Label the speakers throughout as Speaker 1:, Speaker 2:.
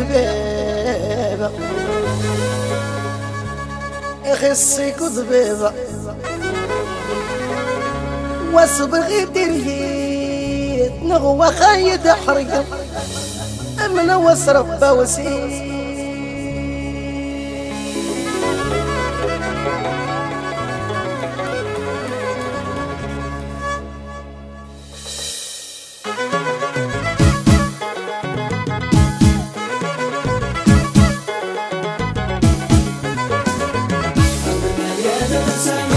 Speaker 1: بيضة يخصك ضبيضة واصبغ دريت نغوى خايد حرقة. أمن وصرف بوسيل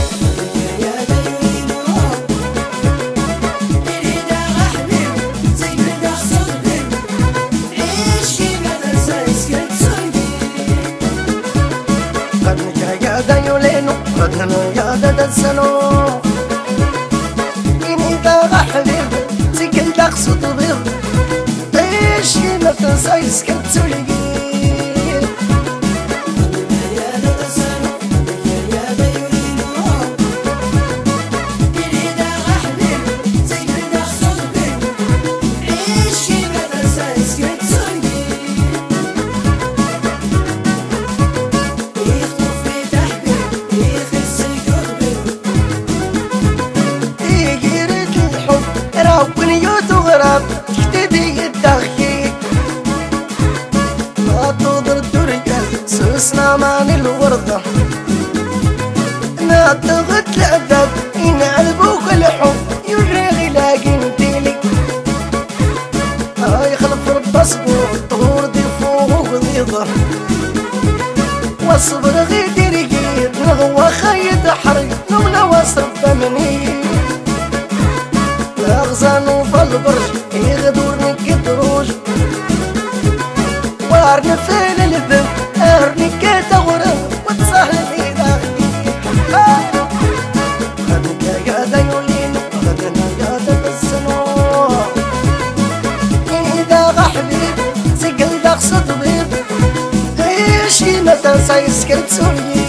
Speaker 1: بدنا يا دد السنو إني نغوى خيط حرق نمنا واصرف مني أغزان البرج يغدورني كدروج وارني في الذنب ارني كتغرب وتصاحبي داخلي غدك يا ديولين غدنا يا تبسنو إذا غحبيب سقل دقصد بيب. إيش متى سيسكت سوريين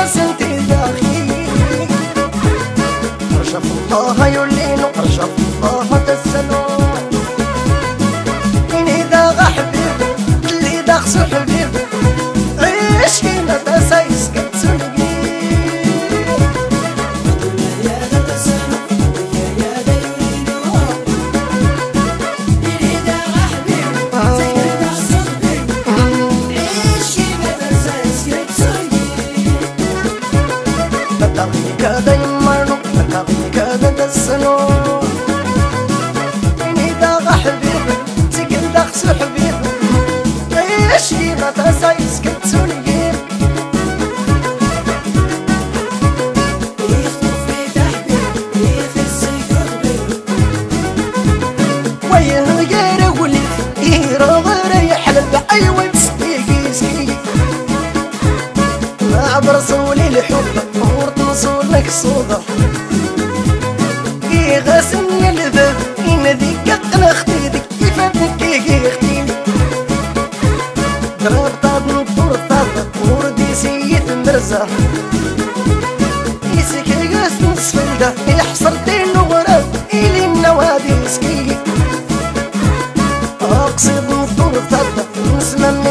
Speaker 1: إنا سنتي داخلي رشف الله يولين ده يحصل دين غراب إلي النوادي مسكين أقصد دور تض نسممي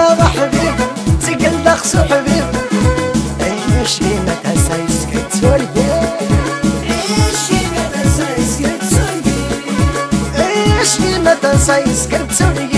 Speaker 1: إن إذا غا حبيبك سيقل دخسو حبيبك إيش كيما تسايس كتسوليب إيش ما تنسى يسكت سوري.